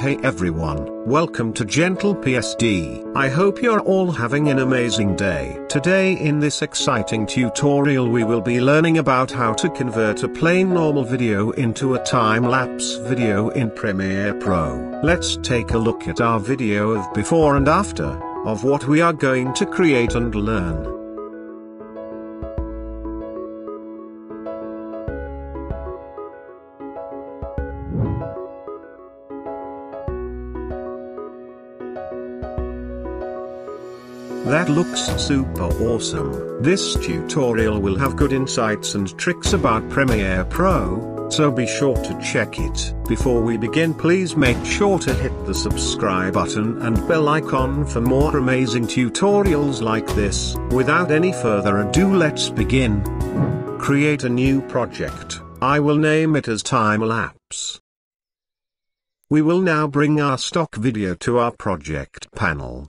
Hey everyone, welcome to Gentle PSD. I hope you're all having an amazing day. Today in this exciting tutorial we will be learning about how to convert a plain normal video into a time-lapse video in Premiere Pro. Let's take a look at our video of before and after, of what we are going to create and learn. That looks super awesome. This tutorial will have good insights and tricks about Premiere Pro, so be sure to check it. Before we begin please make sure to hit the subscribe button and bell icon for more amazing tutorials like this. Without any further ado let's begin. Create a new project. I will name it as time lapse. We will now bring our stock video to our project panel.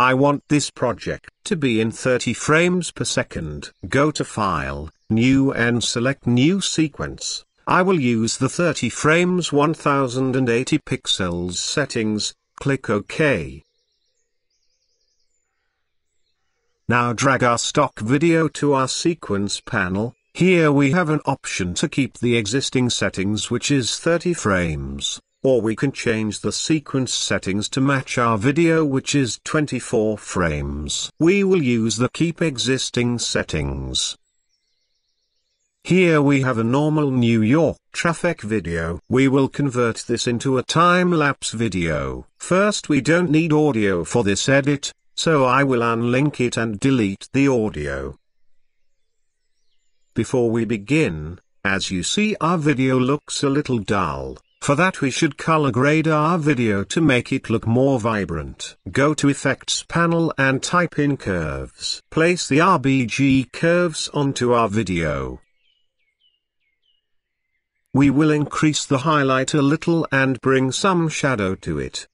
I want this project to be in 30 frames per second. Go to File, New and select New Sequence. I will use the 30 frames 1080 pixels settings, click OK. Now drag our stock video to our sequence panel, here we have an option to keep the existing settings which is 30 frames. Or we can change the sequence settings to match our video which is 24 frames. We will use the keep existing settings. Here we have a normal New York traffic video. We will convert this into a time-lapse video. First we don't need audio for this edit, so I will unlink it and delete the audio. Before we begin, as you see our video looks a little dull. For that we should color grade our video to make it look more vibrant. Go to Effects panel and type in Curves. Place the RGB curves onto our video. We will increase the highlight a little and bring some shadow to it.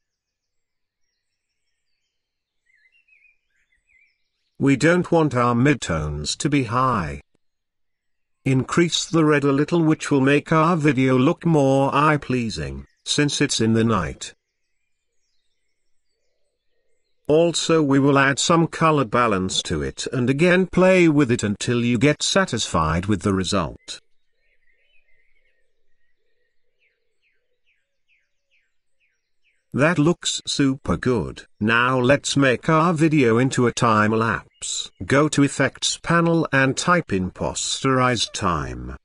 We don't want our midtones to be high. Increase the red a little which will make our video look more eye-pleasing, since it's in the night. Also we will add some color balance to it and again play with it until you get satisfied with the result. That looks super good. Now let's make our video into a time lapse. Go to Effects panel and type in Posterized Time.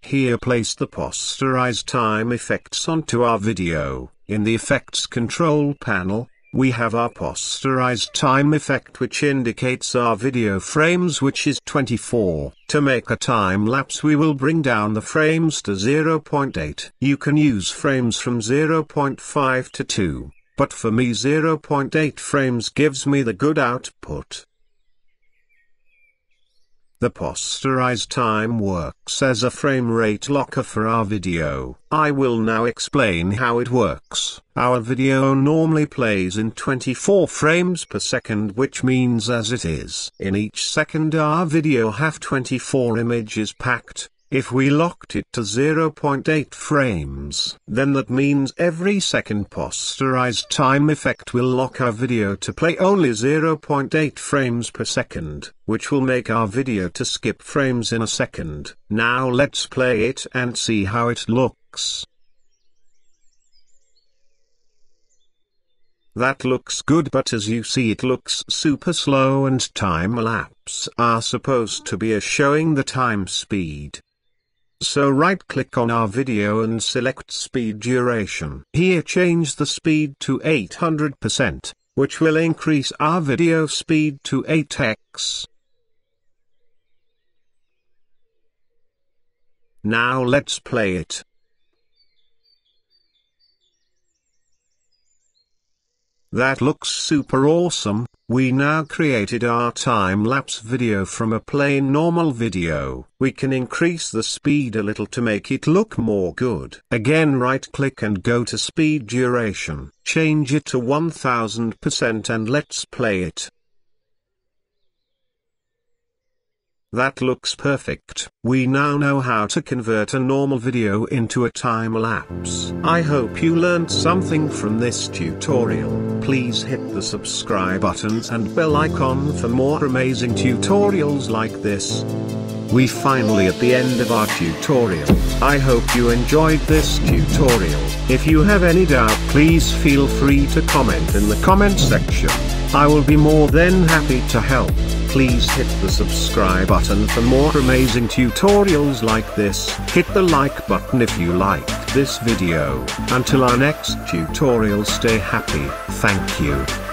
Here place the Posterized Time effects onto our video. In the Effects Control panel, we have our posterized time effect which indicates our video frames which is 24. To make a time lapse we will bring down the frames to 0.8. You can use frames from 0.5 to 2, but for me 0.8 frames gives me the good output. The posterized time works as a frame rate locker for our video. I will now explain how it works. Our video normally plays in 24 frames per second which means as it is. In each second our video have 24 images packed, if we locked it to 0.8 frames, then that means every second posterized time effect will lock our video to play only 0.8 frames per second, which will make our video to skip frames in a second. Now let's play it and see how it looks. That looks good but as you see it looks super slow and time lapse are supposed to be a showing the time speed. So right click on our video and select speed duration. Here change the speed to 800%, which will increase our video speed to 8x. Now let's play it. That looks super awesome, we now created our time-lapse video from a plain normal video. We can increase the speed a little to make it look more good. Again right-click and go to speed duration. Change it to 1000% and let's play it. That looks perfect. We now know how to convert a normal video into a time lapse. I hope you learned something from this tutorial. Please hit the subscribe button and bell icon for more amazing tutorials like this. We finally at the end of our tutorial. I hope you enjoyed this tutorial. If you have any doubt please feel free to comment in the comment section. I will be more than happy to help. Please hit the subscribe button for more amazing tutorials like this. Hit the like button if you liked this video. Until our next tutorial stay happy. Thank you.